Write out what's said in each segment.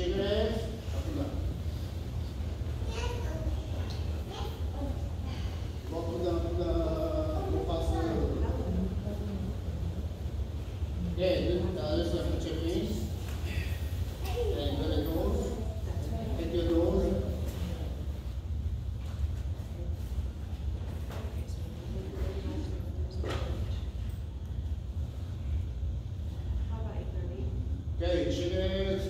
Teşekkür ederiz. Abdullah. Abdullah, Abdullah. Evet, dün daha da sonra çekmeyiz. Evet, böyle doğru. Peki doğru. Evet, teşekkür ederiz.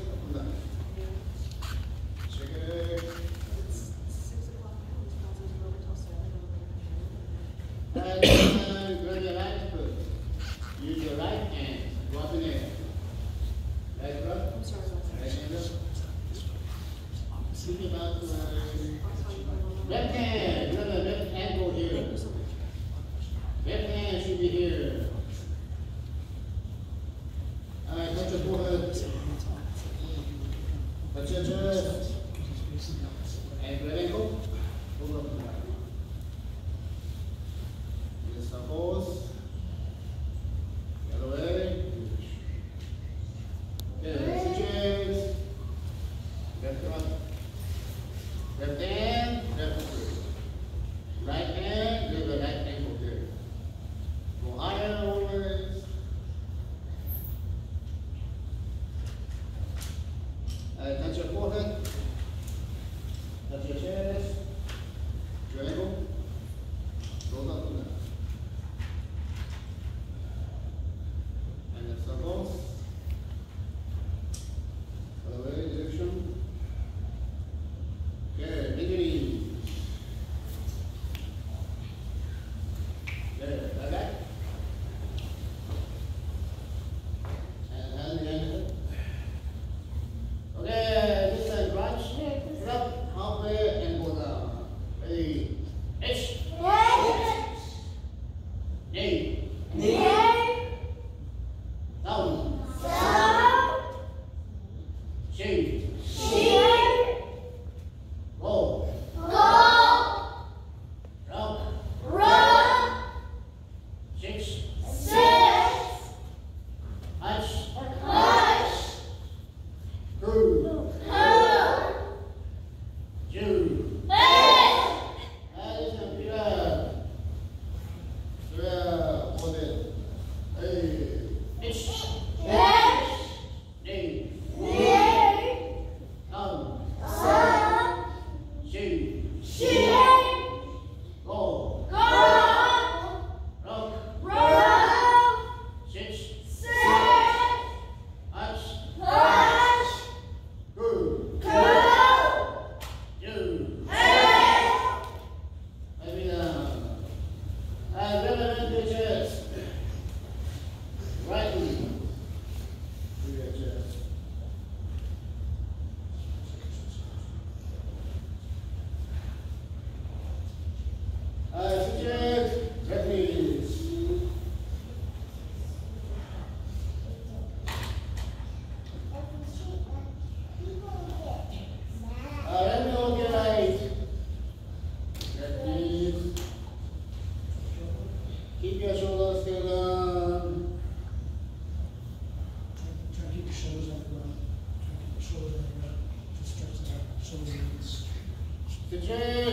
Amen.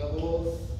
da.